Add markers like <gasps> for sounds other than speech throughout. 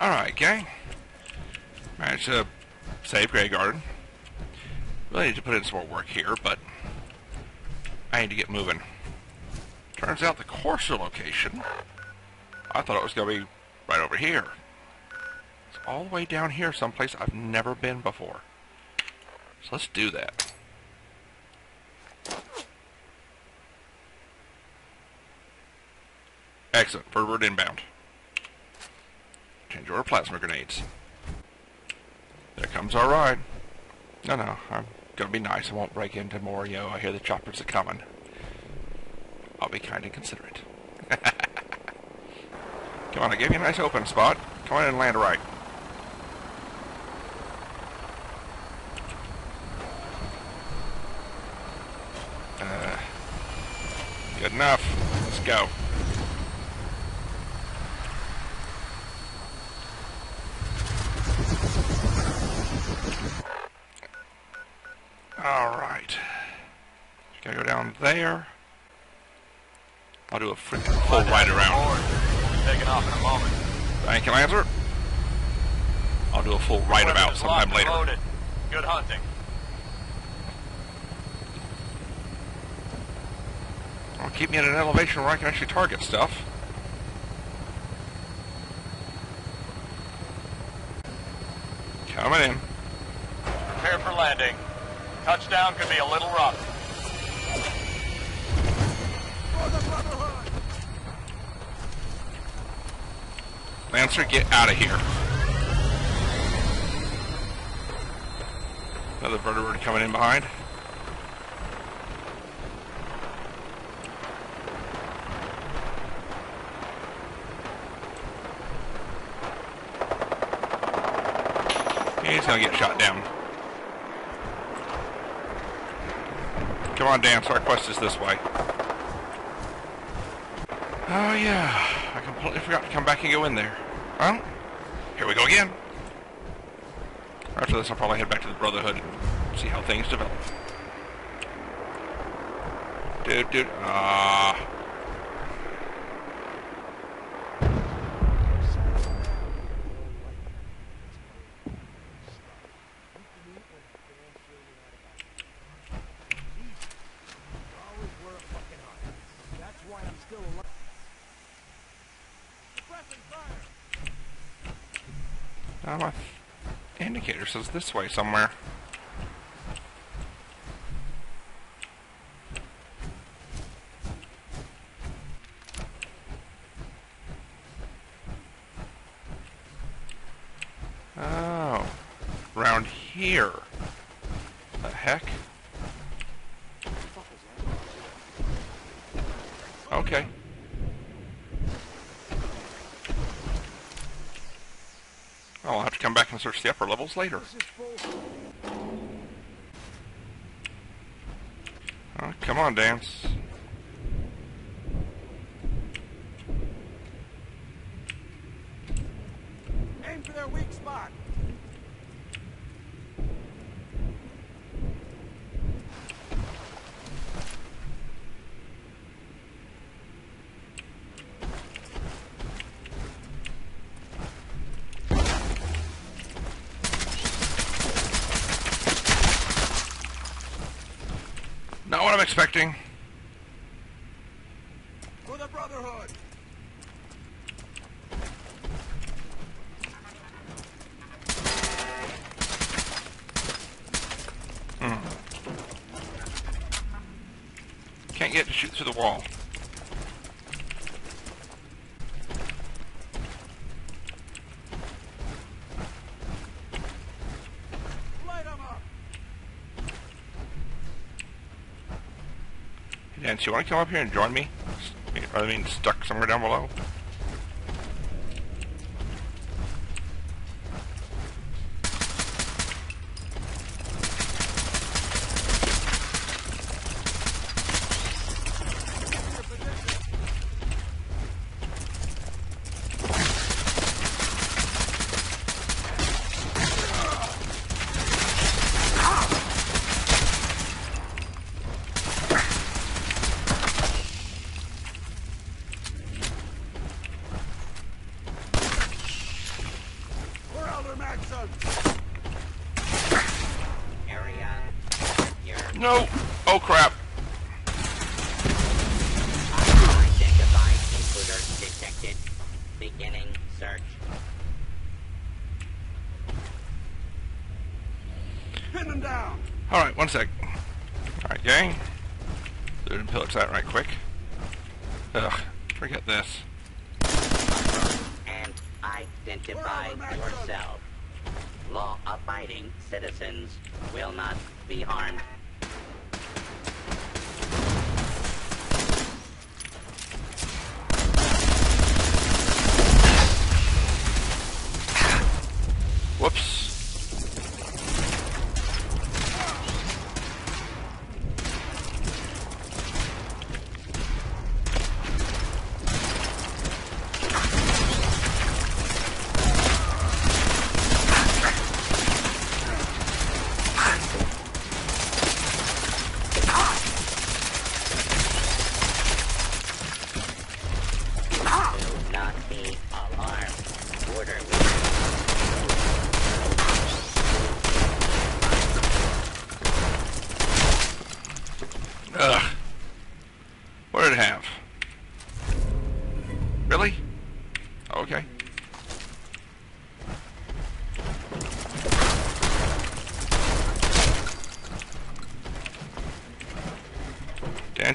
Alright, gang. Managed to uh, save Graygarden. Really need to put in some more work here, but I need to get moving. Turns out the courser location, I thought it was going to be right over here. It's all the way down here someplace I've never been before. So let's do that. Excellent. Vertibird inbound. Change order plasma grenades. There comes our ride. No, no, I'm gonna be nice. I won't break into more, yo. I hear the choppers are coming. I'll be kind and considerate. <laughs> Come on, I gave you a nice open spot. Come on and land right. Uh, good enough. Let's go. Alright. Gotta go down there. I'll do a freaking full ride around. Taking off in a moment. Thank you, Lancer. I'll do a full ride about sometime later. Loaded. Good hunting. Well, keep me at an elevation where I can actually target stuff. Coming in. Prepare for landing. Touchdown could be a little rough. Lancer, get out of here. Another Vertibird coming in behind. He's gonna get shot down. Come on, Danse. Our quest is this way. Oh yeah, I completely forgot to come back and go in there. Well, here we go again. After this, I'll probably head back to the Brotherhood and see how things develop. Dude, dude, ah. Always indicator says this way somewhere. Oh, around here. The heck? Okay. I'll have come back and search the upper levels later. Oh, come on, Danse. Aim for their weak spot. Not what I'm expecting. For the Brotherhood! Can't get to shoot through the wall. Light 'em up! Danse, you want to come up here and join me? I mean, stuck somewhere down below? Your position! another Maxim! Area. Here. No! Oh crap! Identified intruder detected. Beginning search. Pin him down! Alright, one sec. Alright, gang. Loot and pillage that right quick. Ugh, forget this. and identify yourself. Law-abiding citizens will not be harmed.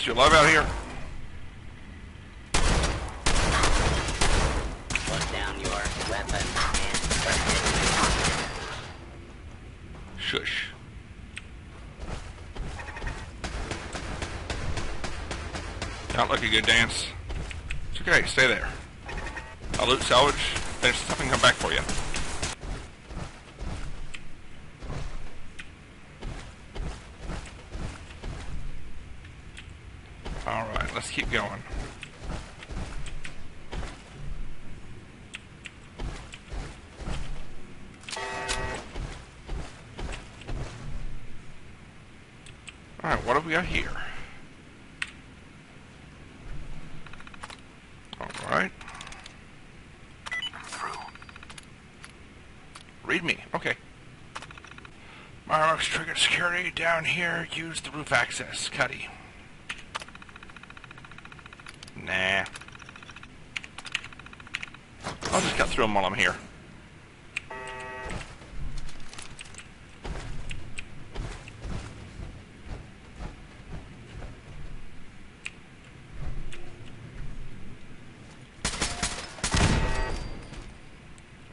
Your love out here? Put down your weapon Shush. Not like a good dance. It's okay, stay there. I'll loot salvage, finish stuff and come back for you. Alright, let's keep going. Alright, what have we got here? Alright. Through. Read me, okay. Marlock's triggered security down here. Use the roof access. Cuddy. Through them while I'm here.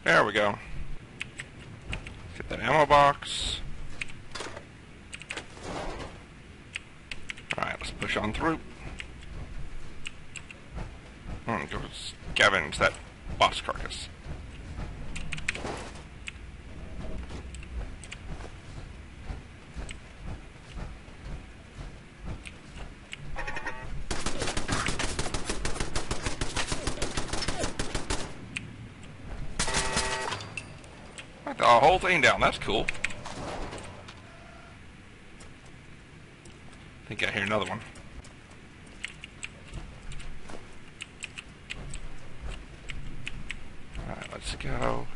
There we go. Get that ammo box. Alright, let's push on through. Hmm, go scavenge that boss carcass. The whole thing down. That's cool. I think I hear another one. Alright, let's go.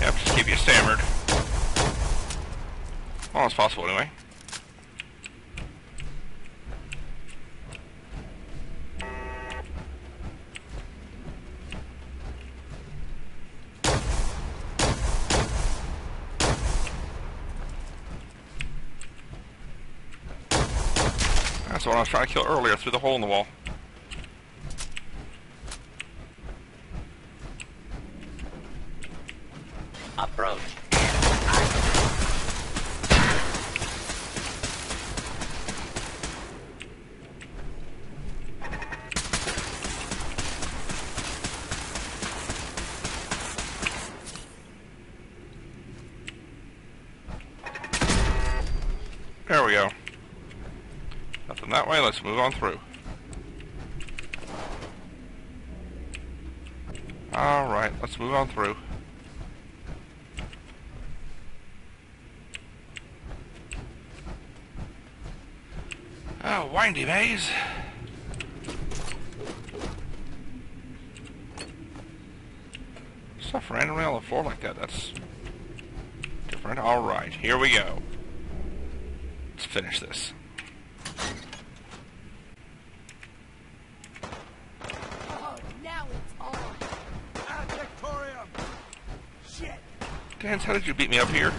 Yep, just keep you stammered. Well, as possible anyway. That's the one I was trying to kill earlier through the hole in the wall. Approach. There we go. Nothing that way, let's move on through. Alright, let's move on through. Oh, windy maze. Stuff randomly on the floor like that, that's different. Alright, here we go. Let's finish this. Oh, now it's on. Ah, Victoria! Shit! How did you beat me up here?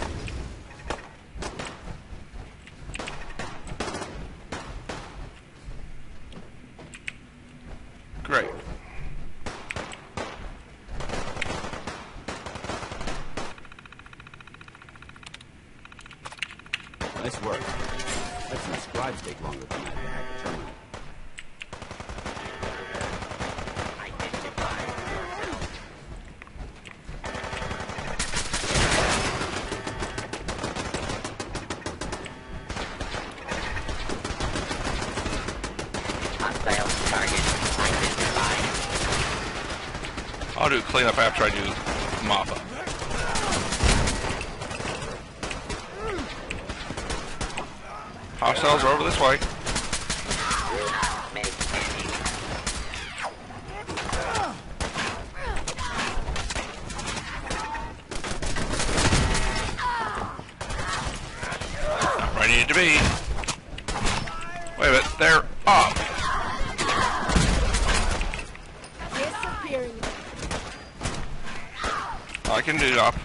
Do cleanup after I do mop. Hostiles are over this way. Not where I need to be. Wait a minute, they're up. Disappearing. I can do up.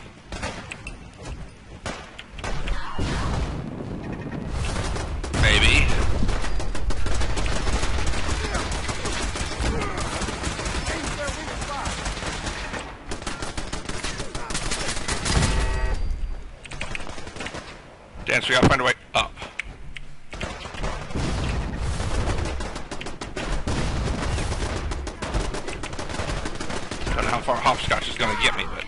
Maybe. Danse, we gotta find a way up. I Don't know how far hopscotch is gonna get me, but.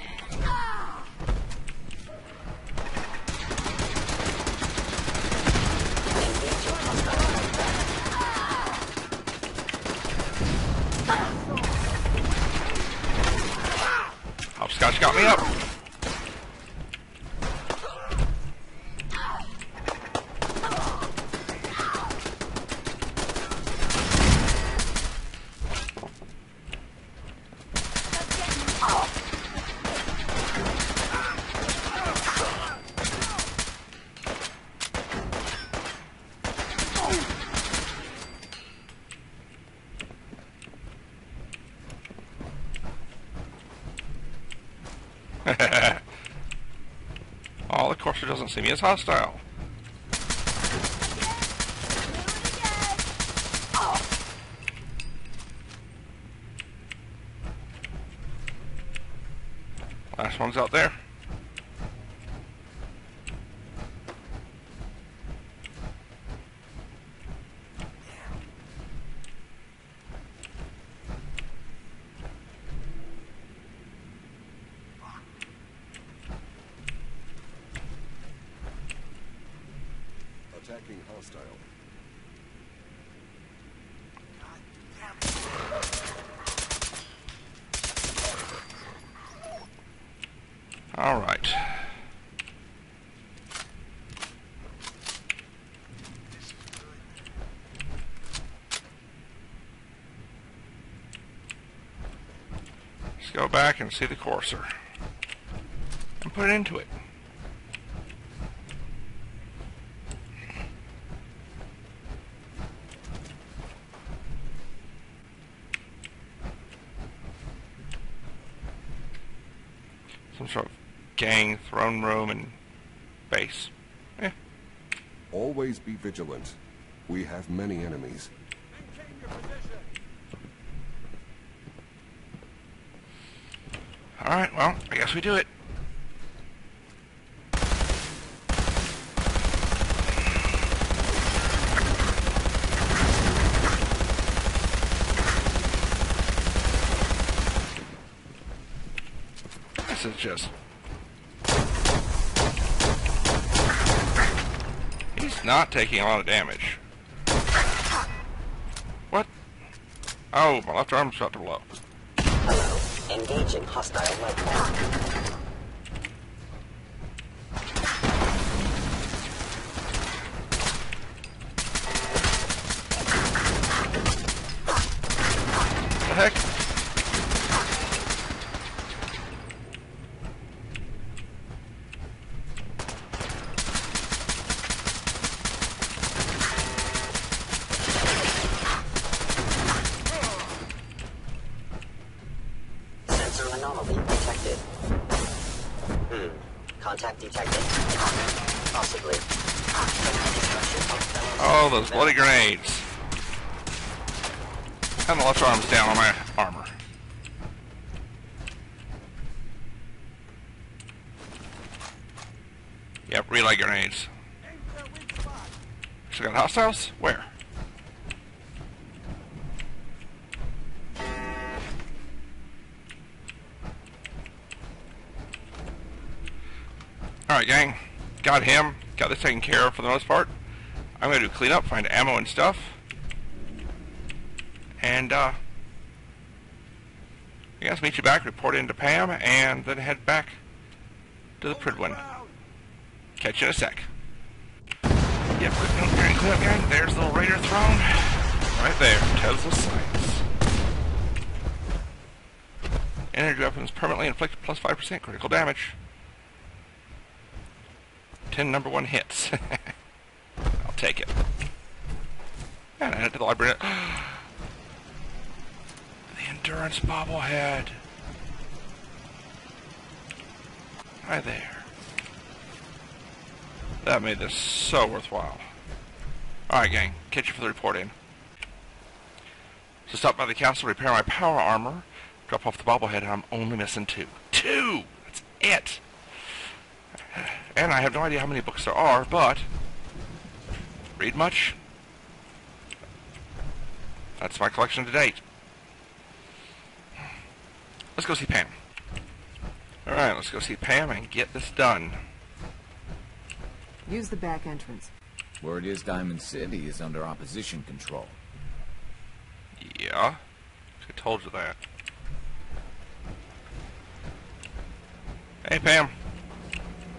Hopscotch got me up. <laughs> oh, the courser doesn't see me as hostile. Last one's out there. Attacking hostile. All right. Let's go back and see the courser. And put it into it. Some sort of gang, throne room, and base. Eh, Always be vigilant. We have many enemies. Maintain your position! Alright, well, I guess we do it. Is just... He's not taking a lot of damage. What? Oh, my left arm's about to blow. Engaging hostile weapon. Those bloody grenades. And the left arm's down on my armor. Yep, relay grenades. Still got hostiles? Where? Alright, gang. Got him. Got this taken care of for the most part. I'm going to do cleanup, find ammo and stuff. And, uh... I guess meet you back, report into Pam, and then head back to the Prydwen. Catch you in a sec. Yep, during cleanup, gang. There's the little Raider throne. Right there. Tesla Science. Energy weapons permanently inflict plus 5% critical damage. 10 number one hits. <laughs> Take it. And it to the library. <gasps> the Endurance bobblehead. Hi there. That made this so worthwhile. Alright, gang. Catch you for the reporting. So stop by the castle, repair my power armor, drop off the bobblehead, and I'm only missing two. Two! That's it! <sighs> And I have no idea how many books there are, but... Read much? That's my collection to date. Let's go see Pam. Alright, let's go see Pam and get this done. Use the back entrance. Word is Diamond City is under opposition control. Yeah. I told you that. Hey, Pam.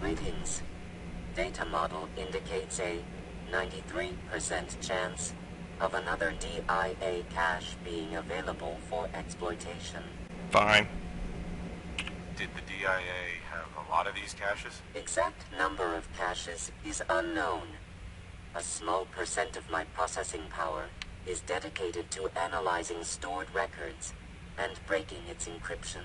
Greetings. Data model indicates a 93% chance of another DIA cache being available for exploitation. Fine. Did the DIA have a lot of these caches? Exact number of caches is unknown. A small percent of my processing power is dedicated to analyzing stored records and breaking its encryption.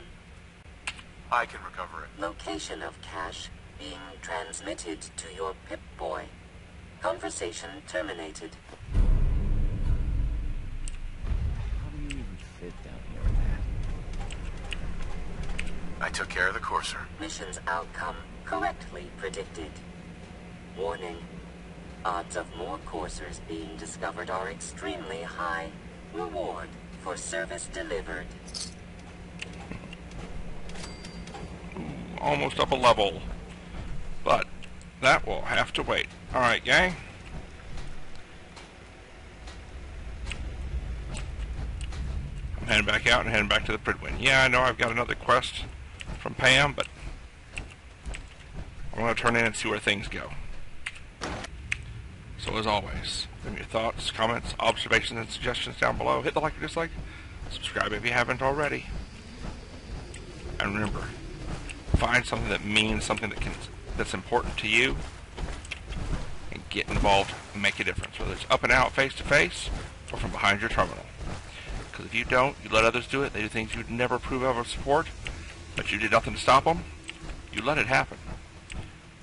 I can recover it. Location of cache being transmitted to your Pip-Boy. Conversation terminated. How do you even fit down here with that? I took care of the courser. Mission's outcome correctly predicted. Warning. Odds of more coursers being discovered are extremely high. Reward for service delivered. Hmm, almost up a level. That will have to wait. Alright, gang. I'm heading back out and heading back to the Prydwen. Yeah, I know I've got another quest from Pam, but I'm going to turn in and see where things go. So as always, leave your thoughts, comments, observations, and suggestions down below. Hit the like or dislike. Subscribe if you haven't already. And remember, find something that means something that can that's important to you and get involved and make a difference, whether it's up and out face to face or from behind your terminal. Because if you don't, you let others do it, they do things you'd never approve of or support, but you did nothing to stop them, you let it happen.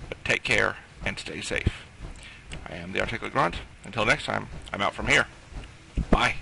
But take care and stay safe. I am the Articulate Grunt. Until next time, I'm out from here. Bye.